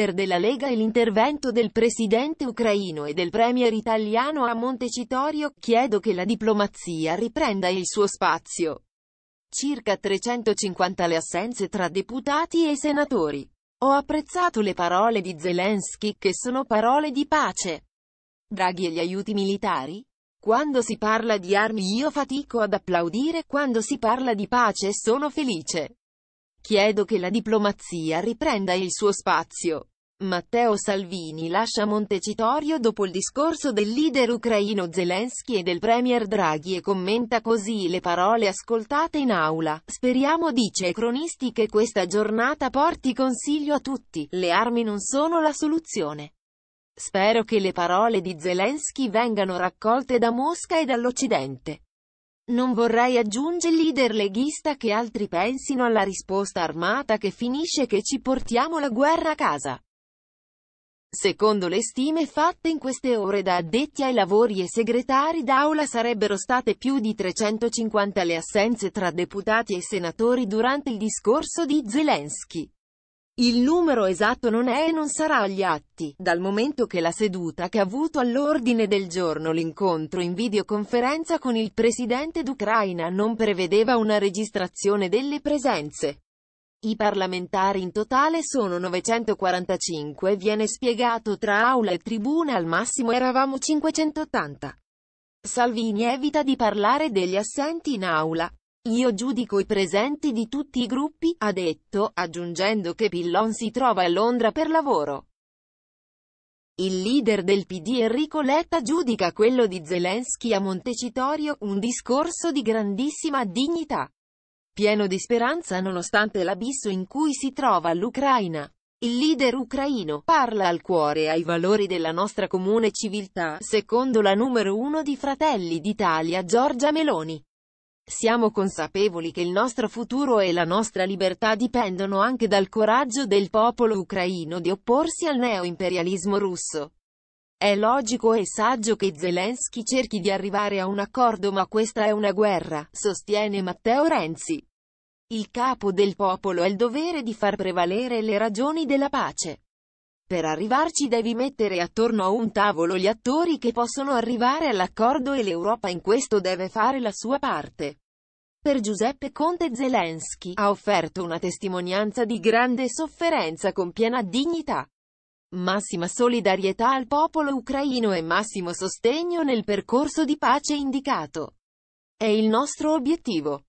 leader della Lega e l'intervento del presidente ucraino e del premier italiano a Montecitorio, chiedo che la diplomazia riprenda il suo spazio. Circa 350 le assenze tra deputati e senatori. Ho apprezzato le parole di Zelensky, che sono parole di pace. Draghi e gli aiuti militari? Quando si parla di armi io fatico ad applaudire, quando si parla di pace sono felice. Chiedo che la diplomazia riprenda il suo spazio. Matteo Salvini lascia Montecitorio dopo il discorso del leader ucraino Zelensky e del premier Draghi e commenta così le parole ascoltate in aula. Speriamo dice ai cronisti che questa giornata porti consiglio a tutti, le armi non sono la soluzione. Spero che le parole di Zelensky vengano raccolte da Mosca e dall'Occidente. Non vorrei aggiungere leader leghista che altri pensino alla risposta armata che finisce che ci portiamo la guerra a casa. Secondo le stime fatte in queste ore da addetti ai lavori e segretari d'aula sarebbero state più di 350 le assenze tra deputati e senatori durante il discorso di Zelensky. Il numero esatto non è e non sarà agli atti, dal momento che la seduta che ha avuto all'ordine del giorno l'incontro in videoconferenza con il presidente d'Ucraina non prevedeva una registrazione delle presenze. I parlamentari in totale sono 945, viene spiegato tra aula e tribuna al massimo eravamo 580. Salvini evita di parlare degli assenti in aula. Io giudico i presenti di tutti i gruppi, ha detto, aggiungendo che Pillon si trova a Londra per lavoro. Il leader del PD Enrico Letta giudica quello di Zelensky a Montecitorio un discorso di grandissima dignità pieno di speranza nonostante l'abisso in cui si trova l'Ucraina. Il leader ucraino parla al cuore e ai valori della nostra comune civiltà, secondo la numero uno di Fratelli d'Italia Giorgia Meloni. Siamo consapevoli che il nostro futuro e la nostra libertà dipendono anche dal coraggio del popolo ucraino di opporsi al neo-imperialismo russo. È logico e saggio che Zelensky cerchi di arrivare a un accordo ma questa è una guerra, sostiene Matteo Renzi. Il capo del popolo ha il dovere di far prevalere le ragioni della pace. Per arrivarci devi mettere attorno a un tavolo gli attori che possono arrivare all'accordo e l'Europa in questo deve fare la sua parte. Per Giuseppe Conte Zelensky ha offerto una testimonianza di grande sofferenza con piena dignità. Massima solidarietà al popolo ucraino e massimo sostegno nel percorso di pace indicato. È il nostro obiettivo.